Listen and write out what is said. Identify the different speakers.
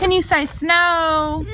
Speaker 1: Can you say snow?